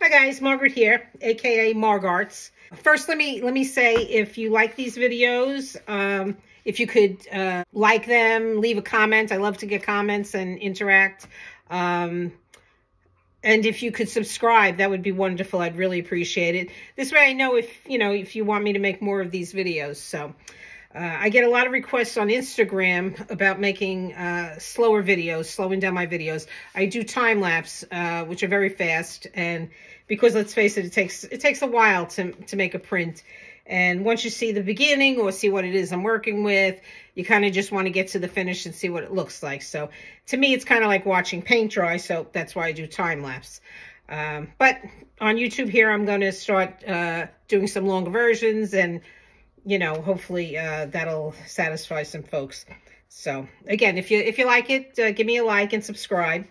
Hi guys, Margaret here, aka Margarts. First, let me let me say if you like these videos, um, if you could uh, like them, leave a comment. I love to get comments and interact. Um, and if you could subscribe, that would be wonderful. I'd really appreciate it. This way I know if, you know, if you want me to make more of these videos. So uh, I get a lot of requests on Instagram about making uh, slower videos, slowing down my videos. I do time lapse, uh, which are very fast, and because let's face it, it takes it takes a while to to make a print. And once you see the beginning or see what it is I'm working with, you kind of just want to get to the finish and see what it looks like. So to me, it's kind of like watching paint dry. So that's why I do time lapse. Um, but on YouTube here, I'm going to start uh, doing some longer versions and you know, hopefully uh, that'll satisfy some folks. So again, if you if you like it, uh, give me a like and subscribe.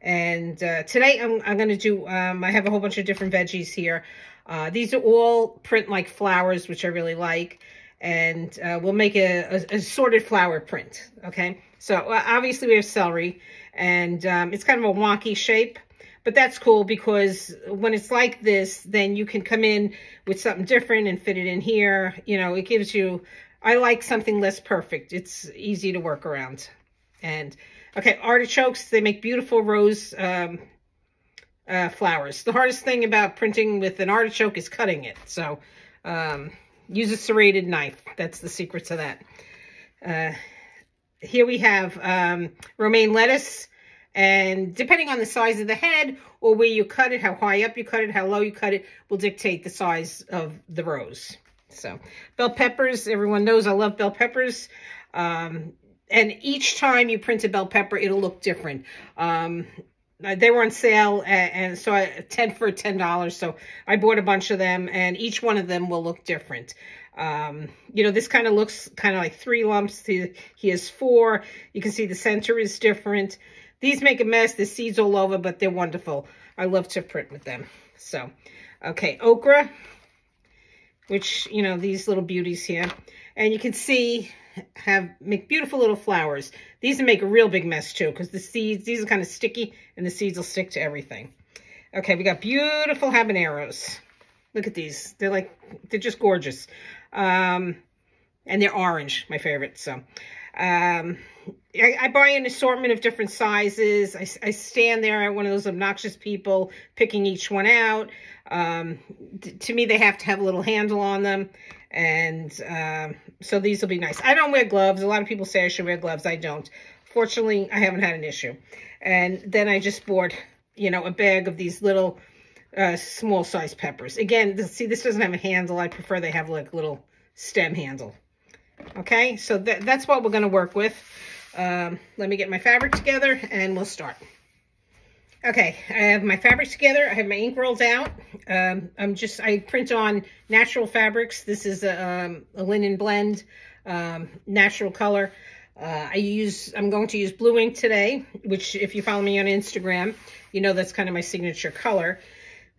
And uh, today I'm, I'm going to do, um, I have a whole bunch of different veggies here. Uh, these are all print like flowers, which I really like. And uh, we'll make a, a, a, sorted flower print, okay? So obviously we have celery, and um, it's kind of a wonky shape. But that's cool because when it's like this, then you can come in with something different and fit it in here. You know, it gives you, I like something less perfect. It's easy to work around. And, okay, artichokes, they make beautiful rose um, uh, flowers. The hardest thing about printing with an artichoke is cutting it. So, um, use a serrated knife. That's the secret to that. Uh, here we have um, romaine lettuce. And depending on the size of the head or where you cut it, how high up you cut it, how low you cut it, will dictate the size of the rose. So bell peppers, everyone knows I love bell peppers. Um, and each time you print a bell pepper, it'll look different. Um, they were on sale, and, and so I, 10 for $10. So I bought a bunch of them, and each one of them will look different. Um, you know, this kind of looks kind of like three lumps. He, he has four. You can see the center is different. These make a mess. The seeds all over, but they're wonderful. I love to print with them. So, okay, okra, which, you know, these little beauties here. And you can see have make beautiful little flowers. These make a real big mess too because the seeds, these are kind of sticky and the seeds will stick to everything. Okay, we got beautiful habaneros. Look at these. They're like, they're just gorgeous. Um, and they're orange, my favorite. So, um, I, I, buy an assortment of different sizes. I, I stand there at one of those obnoxious people picking each one out. Um, to me, they have to have a little handle on them. And um, so these will be nice. I don't wear gloves. A lot of people say I should wear gloves. I don't. Fortunately, I haven't had an issue. And then I just bought, you know, a bag of these little uh, small size peppers. Again, see, this doesn't have a handle. I prefer they have like little stem handle. Okay, so th that's what we're going to work with. Um, let me get my fabric together and we'll start. Okay, I have my fabric together. I have my ink rolls out. Um, I'm just, I print on natural fabrics. This is a, um, a linen blend, um, natural color. Uh, I use, I'm going to use blue ink today, which if you follow me on Instagram, you know that's kind of my signature color.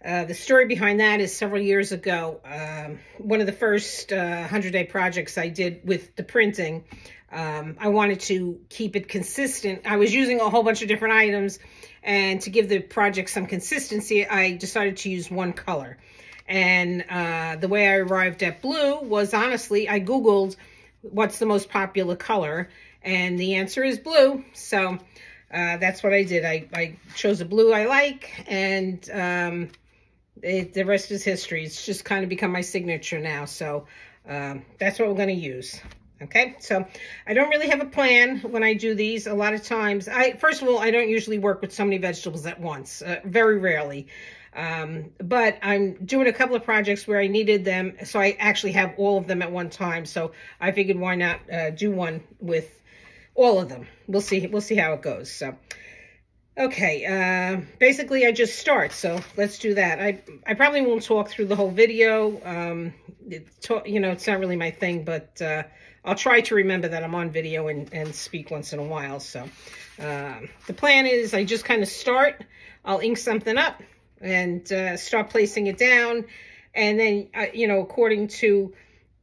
Uh, the story behind that is several years ago, um, one of the first 100-day uh, projects I did with the printing, um, I wanted to keep it consistent. I was using a whole bunch of different items, and to give the project some consistency, I decided to use one color. And uh, the way I arrived at blue was, honestly, I Googled what's the most popular color, and the answer is blue. So uh, that's what I did. I, I chose a blue I like, and um, it, the rest is history. It's just kind of become my signature now. So um, that's what we're going to use. Okay, so I don't really have a plan when I do these. A lot of times, I first of all, I don't usually work with so many vegetables at once, uh, very rarely. Um, but I'm doing a couple of projects where I needed them, so I actually have all of them at one time. So I figured why not uh, do one with all of them. We'll see. We'll see how it goes. So Okay, uh, basically I just start, so let's do that. I, I probably won't talk through the whole video. Um, it, you know, it's not really my thing, but uh, I'll try to remember that I'm on video and, and speak once in a while. So uh, the plan is I just kind of start, I'll ink something up and uh, start placing it down. And then, uh, you know, according to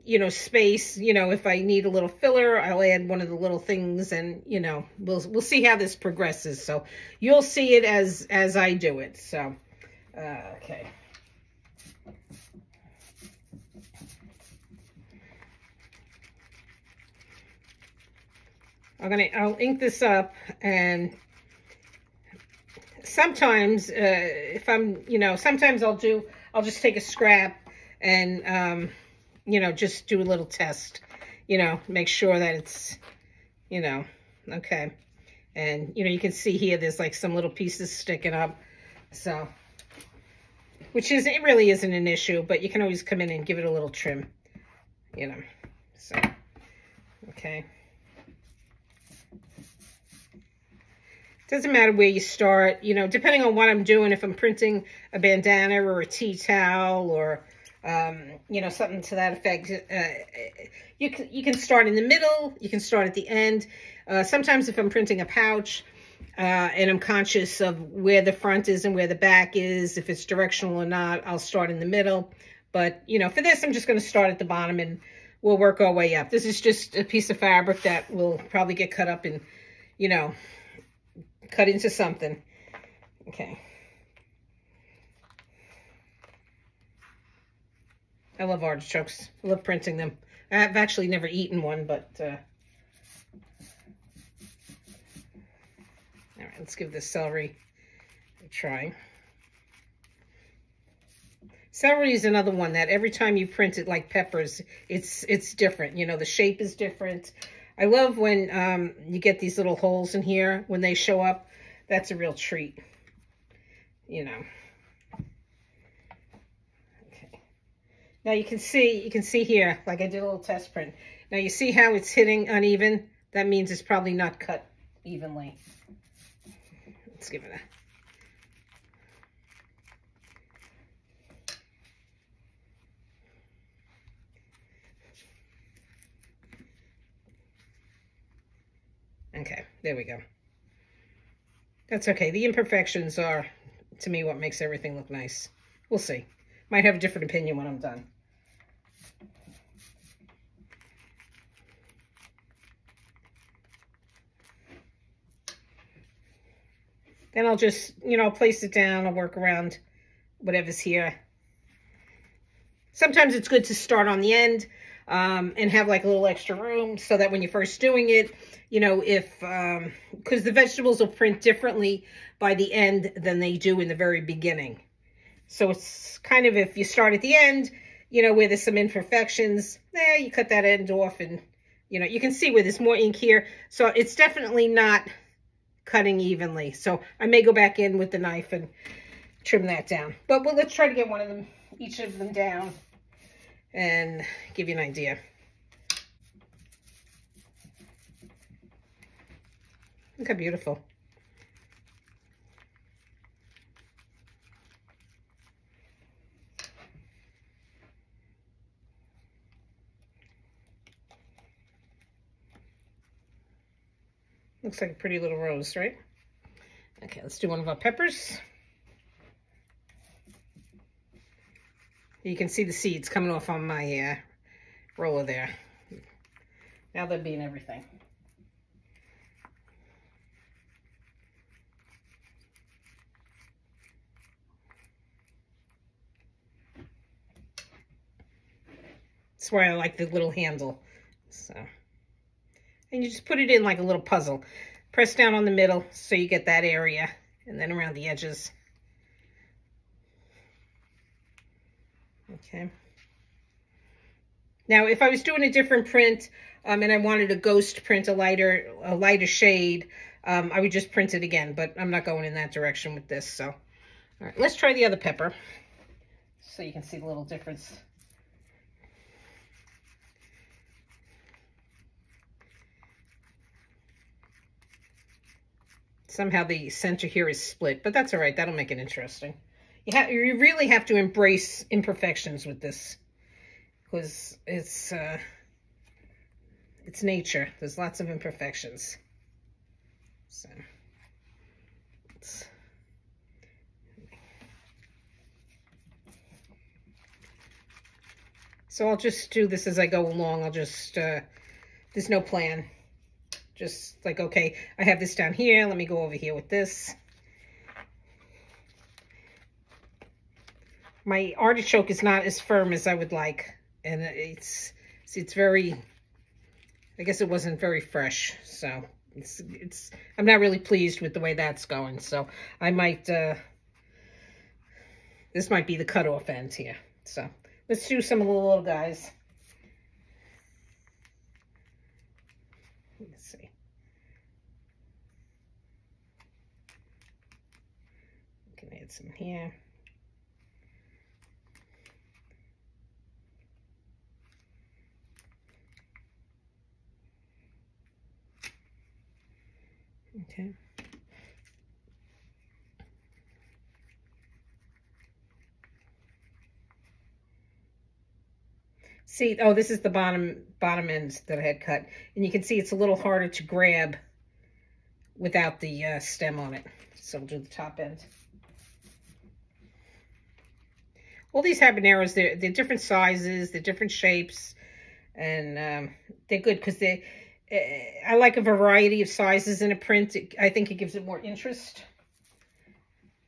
you know, space, you know, if I need a little filler, I'll add one of the little things and, you know, we'll, we'll see how this progresses. So you'll see it as, as I do it. So, Uh, okay. I'm gonna, I'll ink this up and sometimes, uh, if I'm, you know, sometimes I'll do, I'll just take a scrap and, um, you know, just do a little test, you know, make sure that it's, you know, okay. And, you know, you can see here, there's like some little pieces sticking up. So, which is, it really isn't an issue, but you can always come in and give it a little trim, you know, so, okay. Doesn't matter where you start, you know, depending on what I'm doing, if I'm printing a bandana or a tea towel or, um, you know, something to that effect, uh, you, can, you can start in the middle, you can start at the end. Uh, sometimes if I'm printing a pouch uh, and I'm conscious of where the front is and where the back is, if it's directional or not, I'll start in the middle. But, you know, for this, I'm just going to start at the bottom and we'll work our way up. This is just a piece of fabric that will probably get cut up and, you know, cut into something. Okay. I love artichokes. I love printing them. I've actually never eaten one, but... Uh... All right, let's give this celery a try. Celery is another one that every time you print it like peppers, it's it's different. You know, the shape is different. I love when um, you get these little holes in here when they show up. That's a real treat, you know. Now you can see, you can see here, like I did a little test print. Now you see how it's hitting uneven? That means it's probably not cut evenly. Let's give it a Okay, there we go. That's okay. The imperfections are, to me, what makes everything look nice. We'll see. Might have a different opinion when I'm done. Then I'll just, you know, place it down. I'll work around whatever's here. Sometimes it's good to start on the end um, and have like a little extra room so that when you're first doing it, you know, if, because um, the vegetables will print differently by the end than they do in the very beginning. So it's kind of, if you start at the end, you know, where there's some imperfections, there you cut that end off and, you know, you can see where there's more ink here. So it's definitely not cutting evenly. So I may go back in with the knife and trim that down. But well, let's try to get one of them, each of them down and give you an idea. Look how beautiful. Looks like a pretty little rose, right? Okay, let's do one of our peppers. You can see the seeds coming off on my uh, roller there. Now they're being everything. That's why I like the little handle. So, and you just put it in like a little puzzle. Press down on the middle so you get that area and then around the edges. Okay. Now, if I was doing a different print um, and I wanted a ghost print, a lighter, a lighter shade, um, I would just print it again, but I'm not going in that direction with this. So, all right, let's try the other pepper so you can see the little difference. Somehow the center here is split, but that's all right. That'll make it interesting. You, you really have to embrace imperfections with this because it's uh, it's nature. There's lots of imperfections. So, so I'll just do this as I go along. I'll just, uh, there's no plan. Just like, okay, I have this down here. Let me go over here with this. my artichoke is not as firm as I would like. And it's, it's very, I guess it wasn't very fresh. So it's, it's, I'm not really pleased with the way that's going. So I might, uh, this might be the cutoff end here. So let's do some of the little guys. Let's see. Some here. Okay. See, oh, this is the bottom bottom ends that I had cut. And you can see it's a little harder to grab without the uh, stem on it. So we'll do the top end. All these habaneros, they're, they're different sizes, they're different shapes, and um, they're good because they I like a variety of sizes in a print. I think it gives it more interest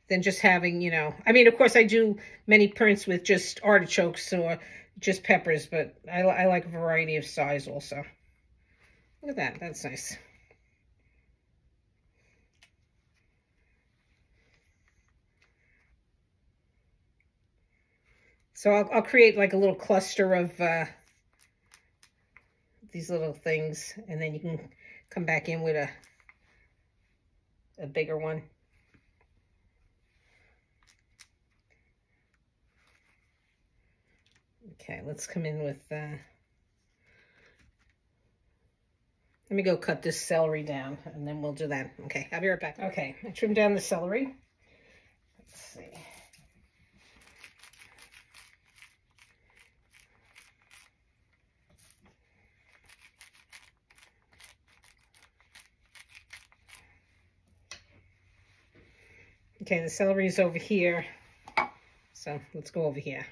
than just having, you know, I mean, of course I do many prints with just artichokes or just peppers, but I, I like a variety of size also. Look at that, that's nice. So I'll, I'll create like a little cluster of uh, these little things and then you can come back in with a a bigger one. Okay, let's come in with, uh, let me go cut this celery down and then we'll do that. Okay, I'll be right back. Okay, I trimmed down the celery. Let's see. Okay, the celery is over here. So let's go over here.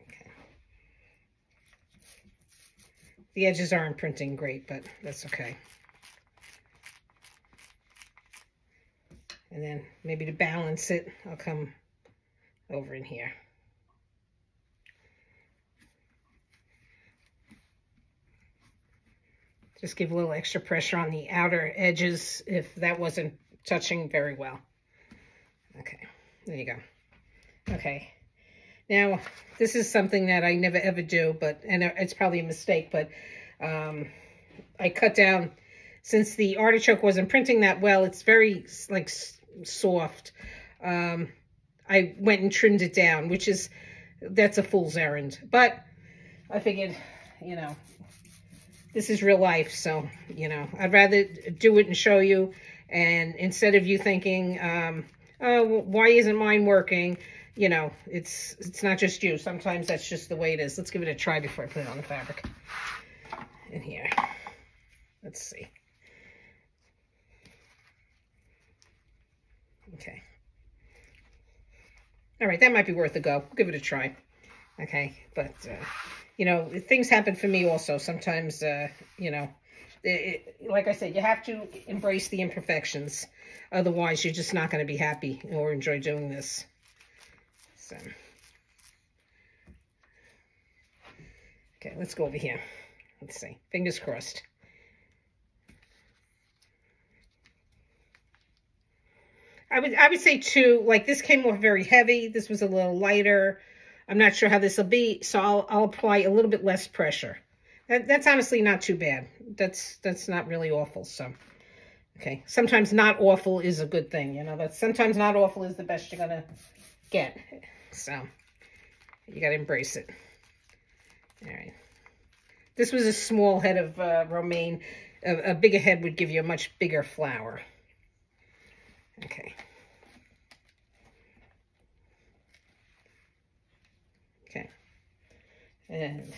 Okay. The edges aren't printing great, but that's okay. And then maybe to balance it, I'll come over in here. Just give a little extra pressure on the outer edges if that wasn't touching very well. Okay, there you go. Okay, now this is something that I never ever do, but and it's probably a mistake, but um, I cut down, since the artichoke wasn't printing that well, it's very like soft. Um, I went and trimmed it down, which is, that's a fool's errand. But I figured, you know, this is real life. So, you know, I'd rather do it and show you. And instead of you thinking, um, oh, why isn't mine working? You know, it's it's not just you. Sometimes that's just the way it is. Let's give it a try before I put it on the fabric. In here. Let's see. Okay. All right, that might be worth a go. We'll give it a try. Okay, but... Uh, you know, things happen for me also. Sometimes, uh, you know, it, it, like I said, you have to embrace the imperfections. Otherwise, you're just not going to be happy or enjoy doing this. So, okay, let's go over here. Let's see. Fingers crossed. I would I would say too, like this came off very heavy. This was a little lighter. I'm not sure how this will be, so I'll, I'll apply a little bit less pressure. That, that's honestly not too bad. That's that's not really awful. So, okay. Sometimes not awful is a good thing. You know, that sometimes not awful is the best you're going to get. So, you got to embrace it. All right. This was a small head of uh, romaine. A, a bigger head would give you a much bigger flower. Okay. And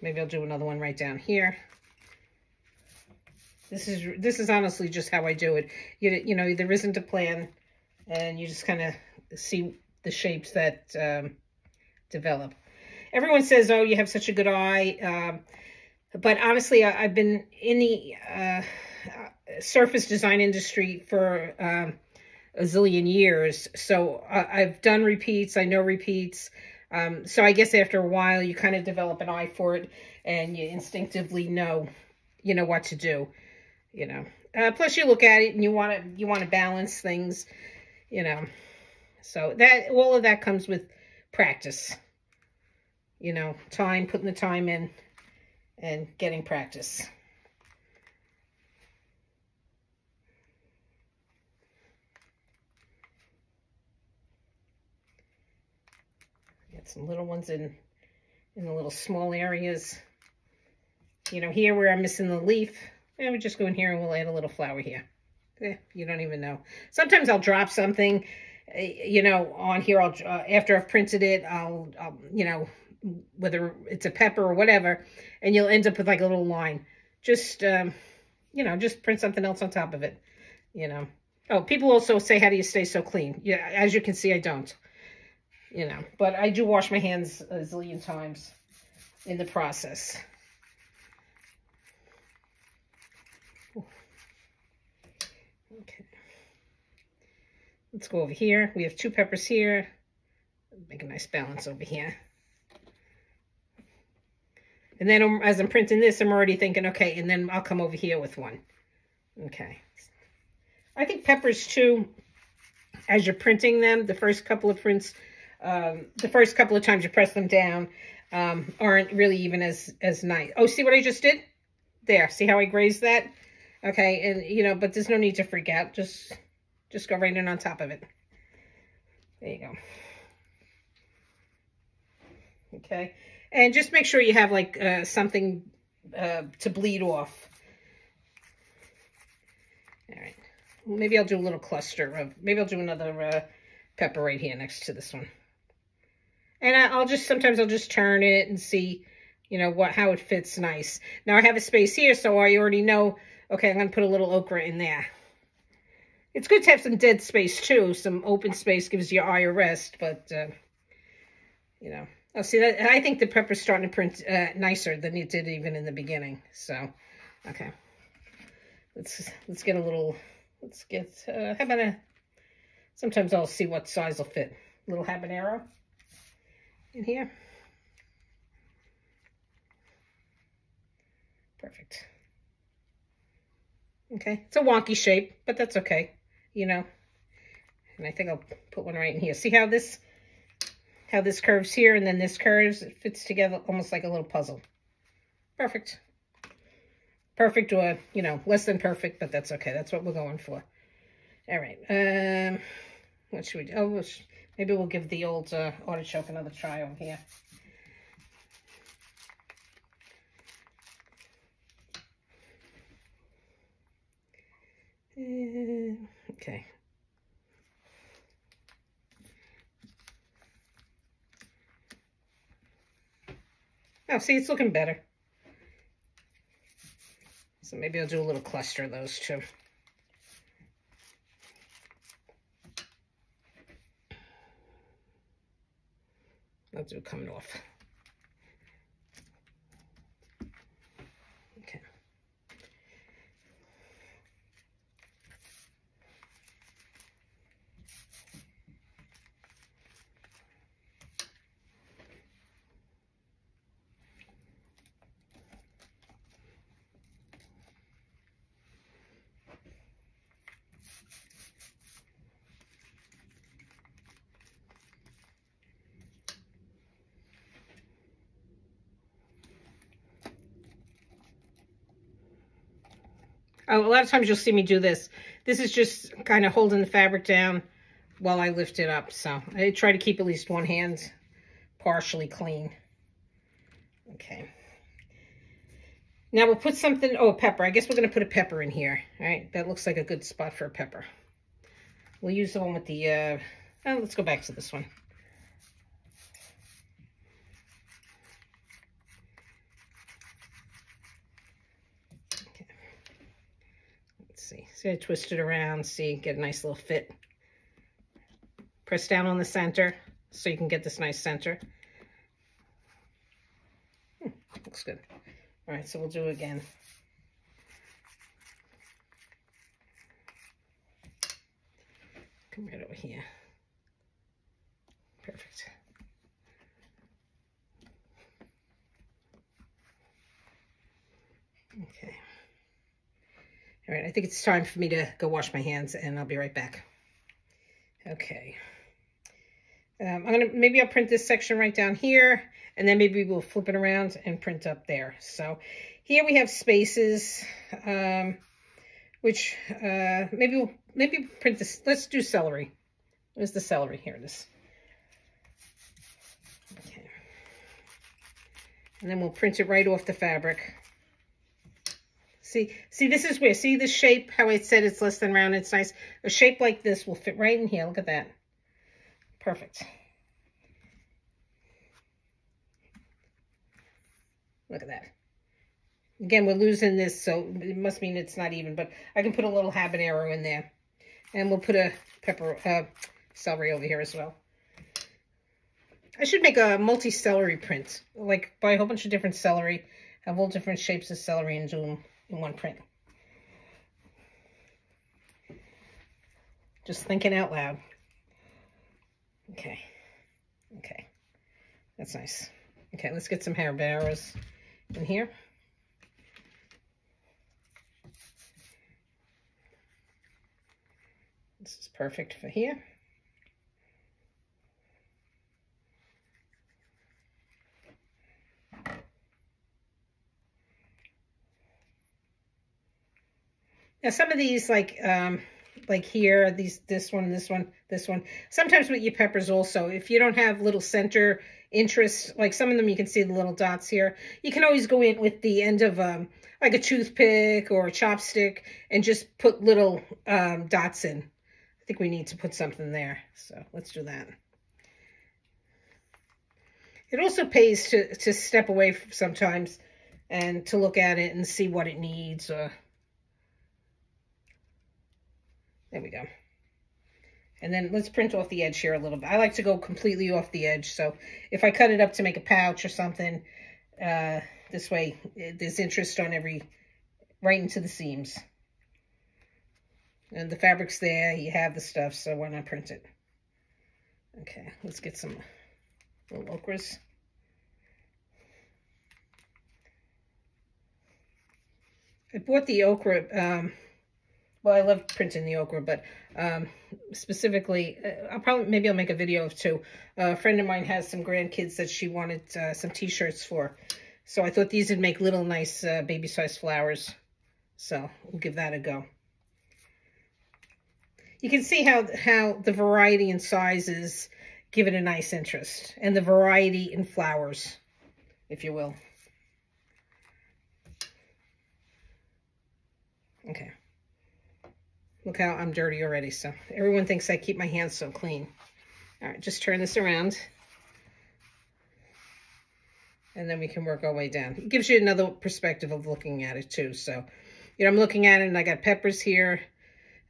maybe I'll do another one right down here. This is this is honestly just how I do it. You, you know, there isn't a plan, and you just kind of see the shapes that um, develop. Everyone says, oh, you have such a good eye. Um, but honestly, I, have been in the... Uh, surface design industry for um, a zillion years. So uh, I've done repeats. I know repeats. Um, so I guess after a while, you kind of develop an eye for it and you instinctively know, you know, what to do, you know. Uh, plus you look at it and you want to, you want to balance things, you know. So that, all of that comes with practice, you know, time, putting the time in and getting practice. Some little ones in, in the little small areas. You know, here where I'm missing the leaf, and we just go in here and we'll add a little flower here. Eh, you don't even know. Sometimes I'll drop something, eh, you know, on here. I'll uh, after I've printed it, I'll, I'll, you know, whether it's a pepper or whatever, and you'll end up with like a little line. Just, um, you know, just print something else on top of it, you know. Oh, people also say, how do you stay so clean? Yeah, as you can see, I don't, you know. But I do wash my hands a zillion times in the process. Okay. Let's go over here. We have two peppers here. Make a nice balance over here. And then as I'm printing this, I'm already thinking, okay, and then I'll come over here with one. Okay. I think peppers too, as you're printing them, the first couple of prints, um, the first couple of times you press them down, um, aren't really even as, as nice. Oh, see what I just did? There, see how I grazed that? Okay, and, you know, but there's no need to freak out. Just, just go right in on top of it. There you go. Okay, and just make sure you have like uh, something uh, to bleed off. All right. Maybe I'll do a little cluster of, maybe I'll do another uh, pepper right here next to this one. And I'll just, sometimes I'll just turn it and see, you know, what how it fits nice. Now I have a space here, so I already know, okay, I'm going to put a little okra in there. It's good to have some dead space too. Some open space gives your eye a rest, but, uh, you know. Oh, see, that, I think the pepper's starting to print uh, nicer than it did even in the beginning. So, okay. Let's, let's get a little, let's get, uh, how about a, sometimes I'll see what size will fit. Little habanero in here. Perfect. Okay, it's a wonky shape, but that's okay, you know. And I think I'll put one right in here. See how this how this curves here and then this curves. It fits together almost like a little puzzle. Perfect. Perfect or, you know, less than perfect, but that's okay. That's what we're going for. All right. Um, what should we do? Oh, maybe we'll give the old uh, artichoke another try over here. Uh, okay. Oh, see, it's looking better. So maybe I'll do a little cluster of those too. Do it coming off. A lot of times you'll see me do this. This is just kind of holding the fabric down while I lift it up. So I try to keep at least one hand partially clean. Okay. Now we'll put something, oh, pepper. I guess we're going to put a pepper in here. All right, that looks like a good spot for a pepper. We'll use the one with the, uh, oh, let's go back to this one. So twist it around, see, get a nice little fit. Press down on the center so you can get this nice center. Hmm, looks good. All right, so we'll do again. Come right over here. Perfect. Okay. All right, I think it's time for me to go wash my hands and I'll be right back. Okay. Um, I'm gonna, maybe I'll print this section right down here and then maybe we'll flip it around and print up there. So here we have spaces, um, which uh, maybe we'll maybe print this. Let's do celery. Where's the celery? Here it is. Okay. And then we'll print it right off the fabric. See, see, this is where, see the shape, how I said it's less than round, it's nice. A shape like this will fit right in here. Look at that. Perfect. Look at that. Again, we're losing this, so it must mean it's not even, but I can put a little habanero in there. And we'll put a pepper, uh, celery over here as well. I should make a multi-celery print, like buy a whole bunch of different celery, have all different shapes of celery and do them in one print. Just thinking out loud. Okay. Okay. That's nice. Okay, let's get some habaneros in here. This is perfect for here. Now some of these like um like here, these this one, this one, this one. Sometimes with your peppers also, if you don't have little center interest, like some of them you can see the little dots here, you can always go in with the end of um like a toothpick or a chopstick and just put little um dots in. I think we need to put something there. So let's do that. It also pays to, to step away sometimes and to look at it and see what it needs. Or... There we go. And then let's print off the edge here a little bit. I like to go completely off the edge. So if I cut it up to make a pouch or something, uh, this way there's interest on every, right into the seams. And the fabric's there, you have the stuff, so why not print it? Okay, let's get some little okras. I bought the okra, um, well, I love printing the okra, but um, specifically, uh, I'll probably, maybe I'll make a video of two. A friend of mine has some grandkids that she wanted uh, some t-shirts for. So I thought these would make little nice uh, baby-sized flowers. So we'll give that a go you can see how, how the variety in sizes give it a nice interest. And the variety in flowers, if you will. Okay. Look how I'm dirty already. So everyone thinks I keep my hands so clean. All right, just turn this around. And then we can work our way down. It gives you another perspective of looking at it too. So, you know, I'm looking at it and I got peppers here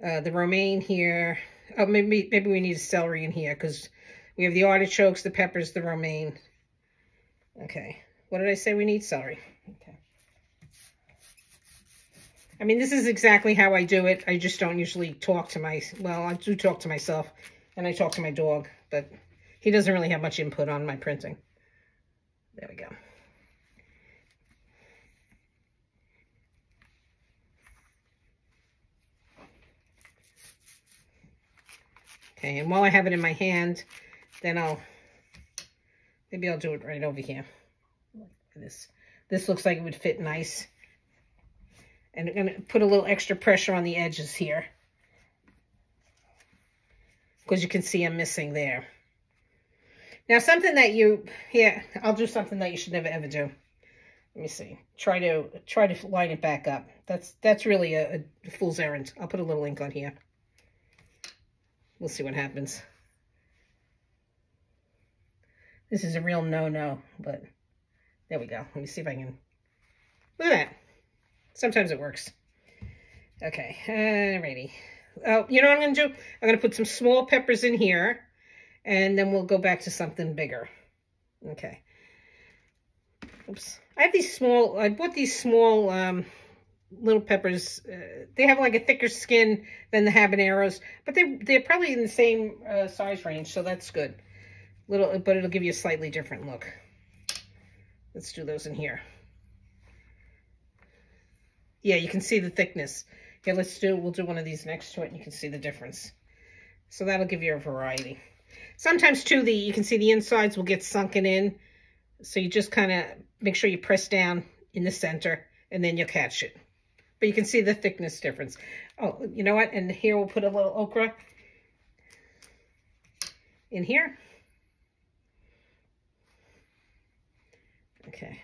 uh, the romaine here. Oh, maybe maybe we need a celery in here because we have the artichokes, the peppers, the romaine. Okay. What did I say we need? Celery. Okay. I mean, this is exactly how I do it. I just don't usually talk to my, well, I do talk to myself and I talk to my dog, but he doesn't really have much input on my printing. There we go. Okay, and while I have it in my hand, then I'll, maybe I'll do it right over here. This, this looks like it would fit nice. And I'm going to put a little extra pressure on the edges here. Because you can see I'm missing there. Now, something that you, yeah, I'll do something that you should never ever do. Let me see. Try to, try to line it back up. That's, that's really a, a fool's errand. I'll put a little ink on here. We'll see what happens. This is a real no-no, but there we go. Let me see if I can... Look at that. Sometimes it works. Okay, alrighty. Oh, you know what I'm going to do? I'm going to put some small peppers in here, and then we'll go back to something bigger. Okay. Oops. I have these small, I bought these small um, little peppers, uh, they have like a thicker skin than the habaneros, but they they're probably in the same uh, size range, so that's good. Little, but it'll give you a slightly different look. Let's do those in here. Yeah, you can see the thickness. Yeah, let's do, we'll do one of these next to it and you can see the difference. So that'll give you a variety. Sometimes too, the you can see the insides will get sunken in. So you just kind of make sure you press down in the center and then you'll catch it. But you can see the thickness difference. Oh, you know what? And here we'll put a little okra in here. Okay.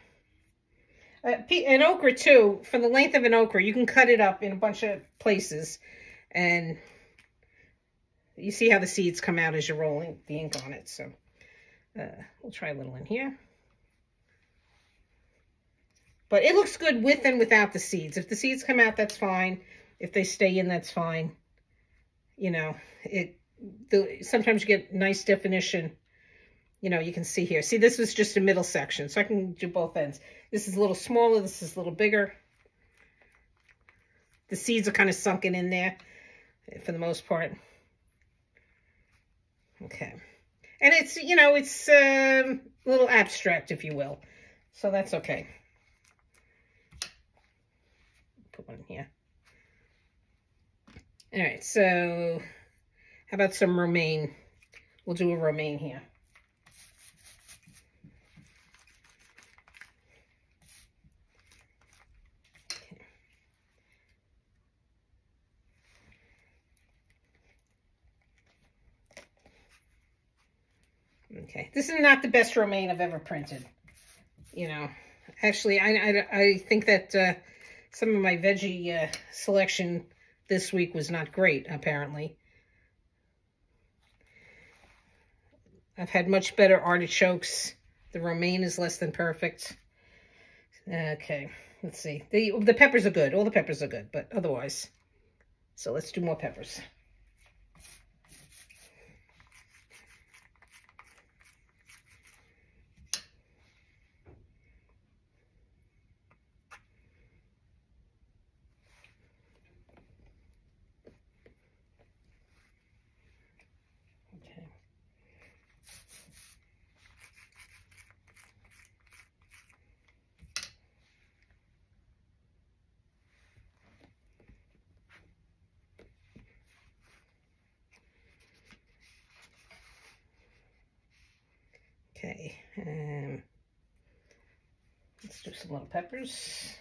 Uh, an okra too, for the length of an okra, you can cut it up in a bunch of places and you see how the seeds come out as you're rolling the ink on it. So uh, we'll try a little in here. But it looks good with and without the seeds. If the seeds come out, that's fine. If they stay in, that's fine. You know, it. The, sometimes you get nice definition. You know, you can see here. See, this was just a middle section, so I can do both ends. This is a little smaller. This is a little bigger. The seeds are kind of sunken in there for the most part. Okay. And it's, you know, it's um, a little abstract, if you will. So that's okay put one in here. All right, so how about some romaine? We'll do a romaine here. Okay, this is not the best romaine I've ever printed. You know, actually, I, I, I think that uh, some of my veggie uh, selection this week was not great, apparently. I've had much better artichokes. The romaine is less than perfect. Okay, let's see. The, the peppers are good. All the peppers are good, but otherwise. So let's do more peppers. Okay, um, let's do some little peppers.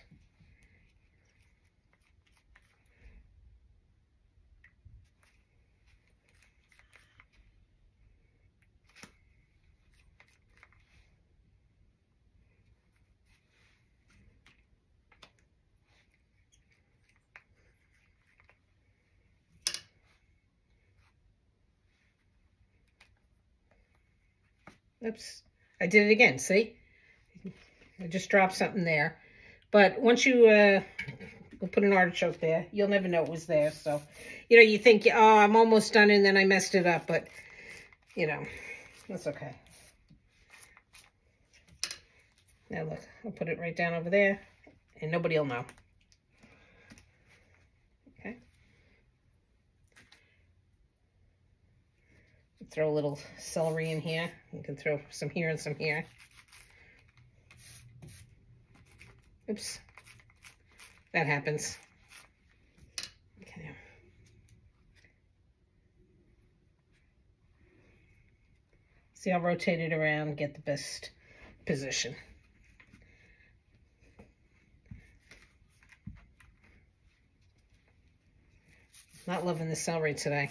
Oops, I did it again, see? I just dropped something there. But once you uh, put an artichoke there, you'll never know it was there. So, you know, you think, oh, I'm almost done, and then I messed it up. But, you know, that's okay. Now look, I'll put it right down over there, and nobody will know. Throw a little celery in here. You can throw some here and some here. Oops. That happens. Okay. See, I'll rotate it around, get the best position. Not loving the celery today.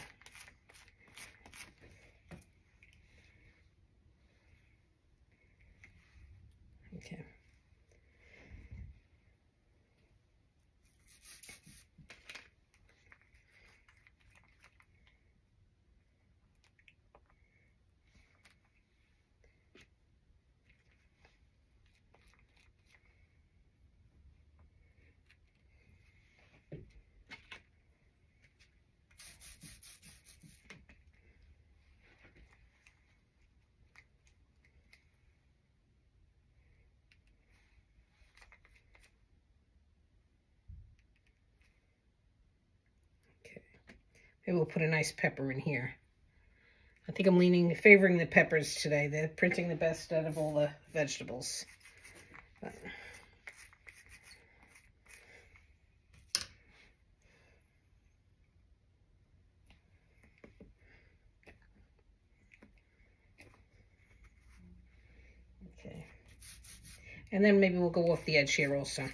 Maybe we'll put a nice pepper in here. I think I'm leaning, favoring the peppers today. They're printing the best out of all the vegetables. But, okay. And then maybe we'll go off the edge here also.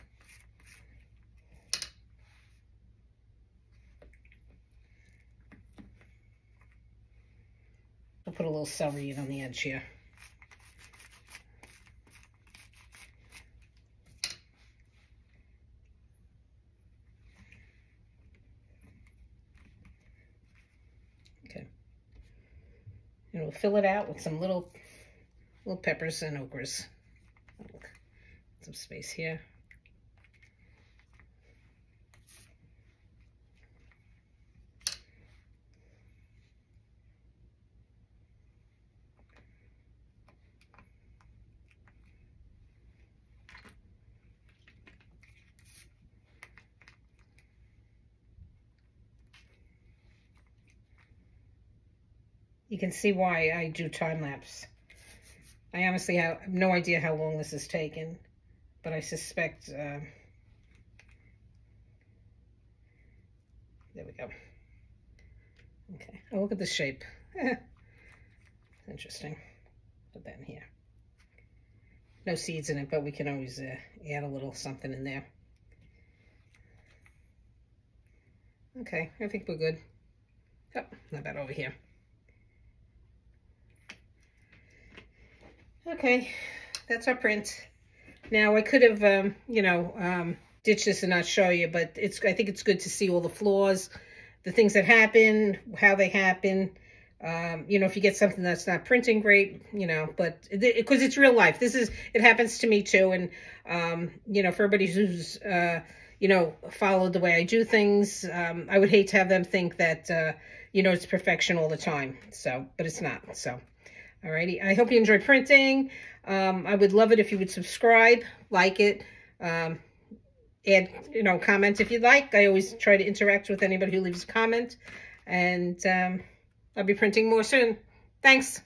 I'll put a little celery on the edge here. Okay. And we'll fill it out with some little little peppers and okras. Some space here. Can see why I do time lapse. I honestly have no idea how long this has taken, but I suspect, uh, there we go. Okay, oh, look at the shape. Interesting. Put that in here. No seeds in it, but we can always uh, add a little something in there. Okay, I think we're good. Oh, not bad over here. Okay, that's our print. Now, I could have, um, you know, um, ditched this and not show you, but it's. I think it's good to see all the flaws, the things that happen, how they happen. Um, you know, if you get something that's not printing great, you know, but because it, it's real life. This is, it happens to me too. And, um, you know, for everybody who's, uh, you know, followed the way I do things, um, I would hate to have them think that, uh, you know, it's perfection all the time. So, but it's not. So. Alrighty, I hope you enjoy printing. Um, I would love it if you would subscribe, like it, um, add, you know, comment if you'd like. I always try to interact with anybody who leaves a comment. And um, I'll be printing more soon. Thanks.